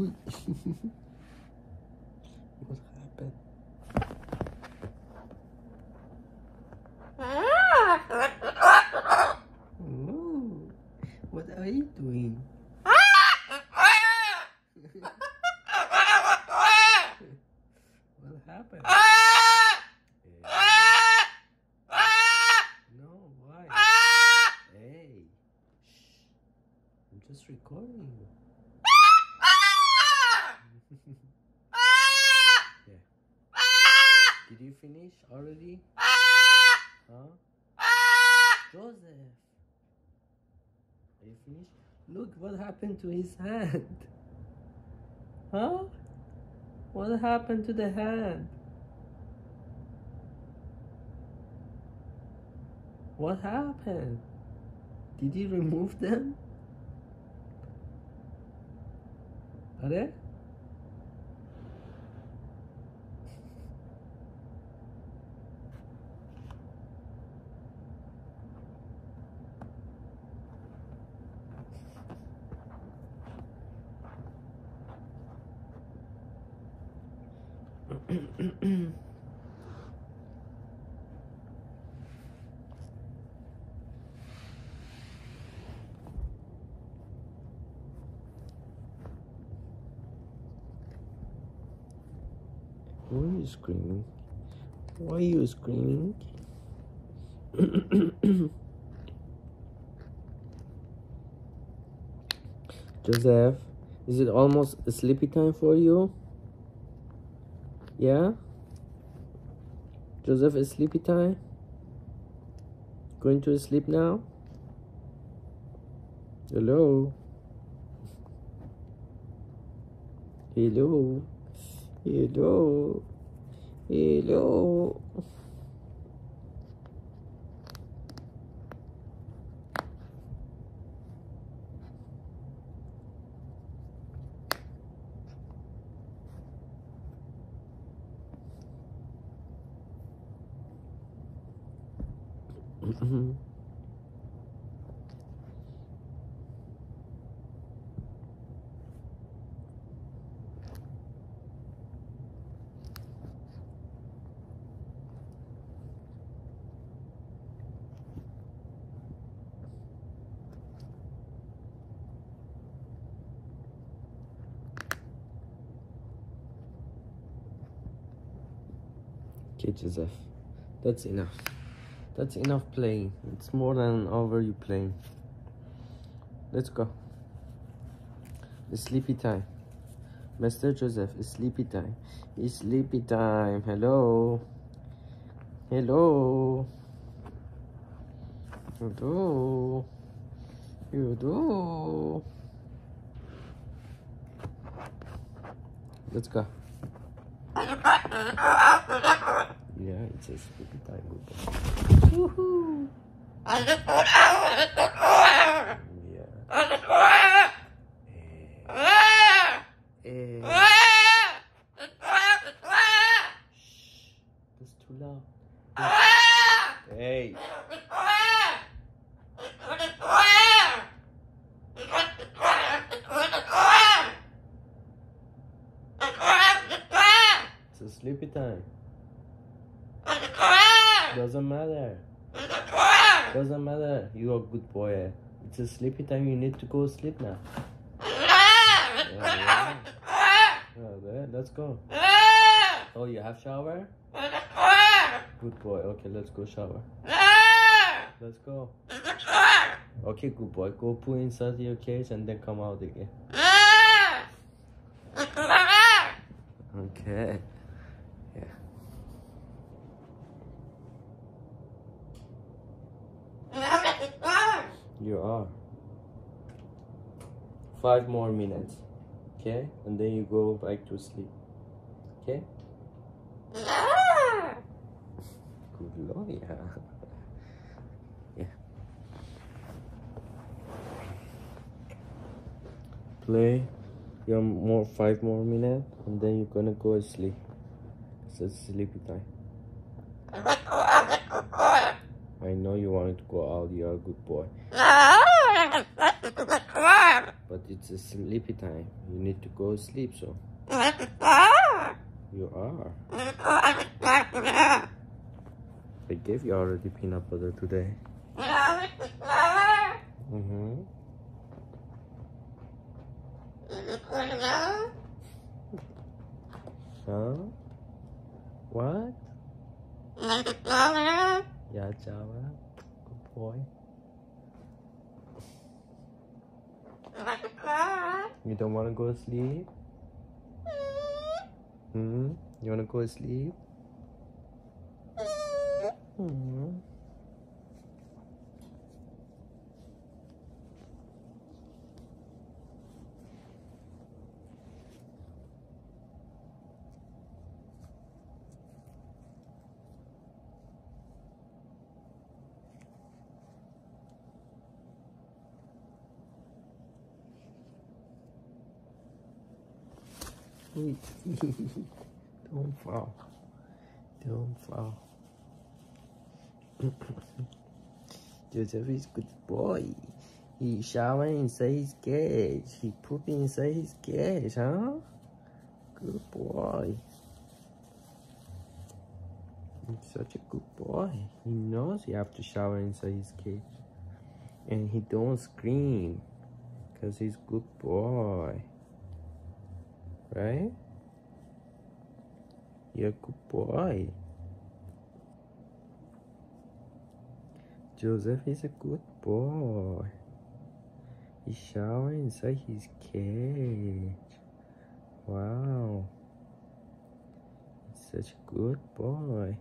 Ooh. what happened? Ooh. What are you doing? what happened? Eh. No, why? Eh. Hey. Shh. I'm just recording you. Yeah. Did you finish already? Ah! Huh? Ah! Joseph. Are you finished? Look what happened to his hand. Huh? What happened to the hand? What happened? Did you remove them? Are Why are you screaming? Why are you screaming? Joseph, is it almost sleepy time for you? Yeah? Joseph, is sleepy time? Going to sleep now? Hello? Hello? Hello? Hello? Mm-hmm. Okay, Joseph, that's enough. That's enough playing. It's more than an hour you playing. Let's go. It's sleepy time. Mr. Joseph, it's sleepy time. It's sleepy time. Hello. Hello. Hello. Hello. Let's go. Yeah, it's a sleepy time. Good boy. Woohoo. Yeah. Eh. Eh. Shh. That's too loud. Hey. It's a sleepy time. Doesn't matter. Doesn't matter. You're good boy. It's a sleepy time. You need to go sleep now. Yeah, yeah. Yeah, let's go. Oh, you have shower? Good boy. Okay, let's go shower. Let's go. Okay, good boy. Go put inside your cage and then come out again. Okay. Yeah. You are. Five more minutes. Okay? And then you go back to sleep. Okay? Good yeah. yeah. Play your more five more minutes and then you're gonna go sleep. It's a sleepy time. I know you wanted to go out, you're a good boy. It's a sleepy time. You need to go sleep, so. You are. I gave you already peanut butter today. Mm-hmm. Huh? What? Yeah, Java. Good boy. You don't want to go to sleep? Hmm? You want to go to sleep? Hmm. Don't fall. Don't fall. Joseph is good boy. He showering inside his cage. He pooping inside his cage, huh? Good boy. He's such a good boy. He knows he have to shower inside his cage. And he don't scream. Because he's good boy. Right? You're a good boy. Joseph is a good boy. He's showering inside his cage. Wow. He's such a good boy.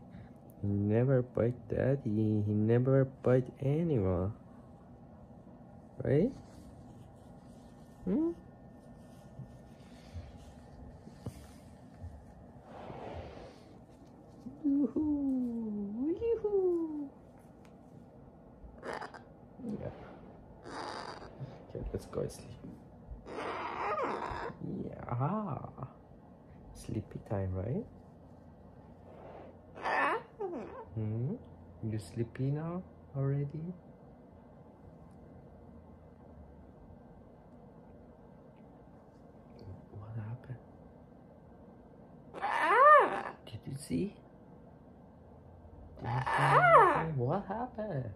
He never bite daddy. He never bite anyone. Right? Hmm? Yoo-hoo! Yoo-hoo! Yeah. Okay, let's go sleep. Yeah. Sleepy time, right? Hmm? You sleepy now already? What happened? Did you see? Did you see what happened?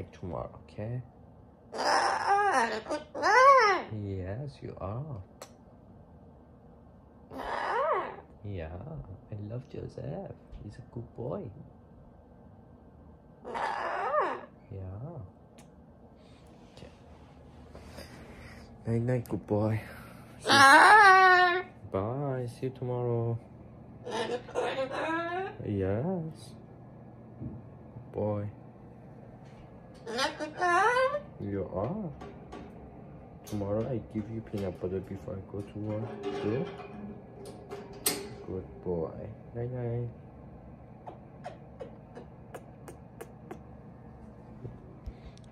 Back tomorrow, okay? Yes, you are. Yeah, I love Joseph. He's a good boy. Yeah. Okay. Night night, good boy. See Bye. See you tomorrow. Yes. Good boy. You are. Ah. Tomorrow I give you peanut butter before I go to work. Good. Good boy. Night night.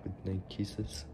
Good night kisses.